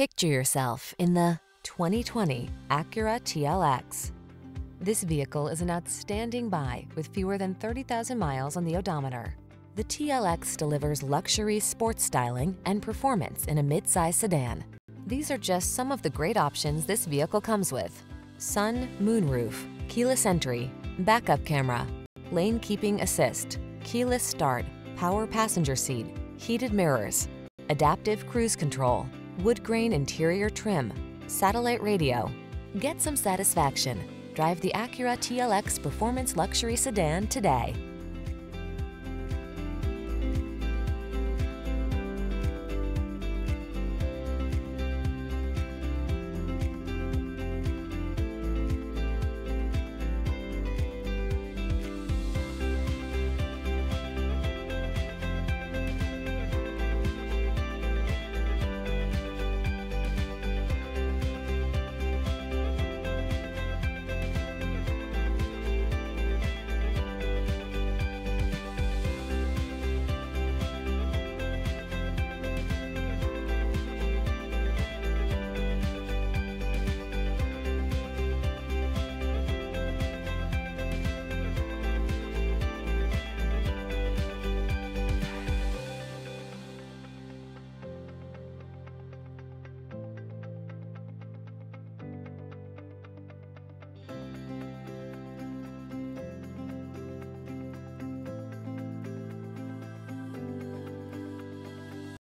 Picture yourself in the 2020 Acura TLX. This vehicle is an outstanding buy with fewer than 30,000 miles on the odometer. The TLX delivers luxury sports styling and performance in a midsize sedan. These are just some of the great options this vehicle comes with. Sun, moonroof, keyless entry, backup camera, lane keeping assist, keyless start, power passenger seat, heated mirrors, adaptive cruise control, wood grain interior trim, satellite radio. Get some satisfaction. Drive the Acura TLX Performance Luxury Sedan today.